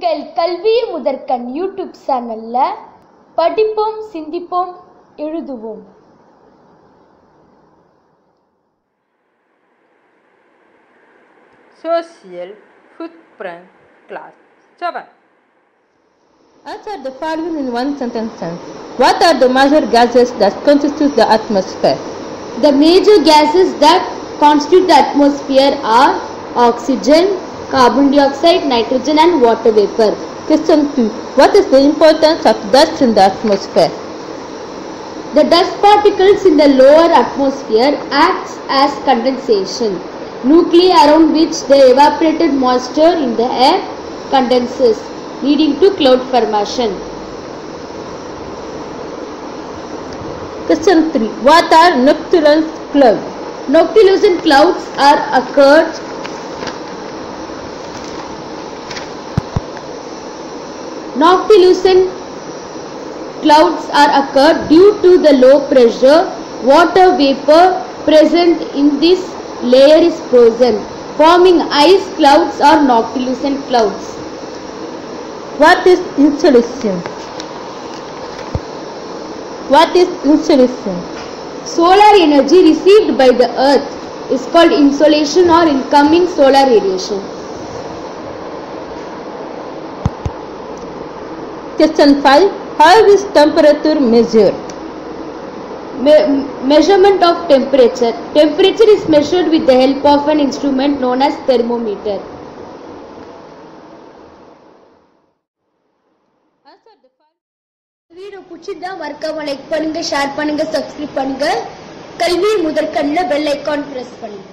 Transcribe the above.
உங்கள் கல்வி முதற்கண் யூடியூப் சேனல்ல படிப்போம் சிந்திப்போம் எழுதுவோம் Social footprint class 7. Answer the following in one sentence. What are the major gases that constitute the atmosphere? The major gases that constitute the atmosphere are oxygen, carbon dioxide, nitrogen and water vapor. Question 2. What is the importance of dust in the atmosphere? The dust particles in the lower atmosphere acts as condensation. Nuclei around which the evaporated moisture in the air condenses, leading to cloud formation. Question 3. What are nocturnal clouds? Noctilucent clouds are occurred Noctilucent clouds are occurred due to the low pressure water vapor present in this layer is frozen forming ice clouds or noctilucent clouds What is insolation? What is insolation? solar energy received by the earth is called insolation or incoming solar radiation Question 5. How is temperature measured? Me- measurement of temperature temperature is measured with the help of an instrument known as thermometer video பிடிச்சிருந்தா மறக்காம like பண்ணுங்க share பண்ணுங்க subscribe பண்ணுங்க கல்வி முதற்கண்ணில் bell icon press பண்ணுங்க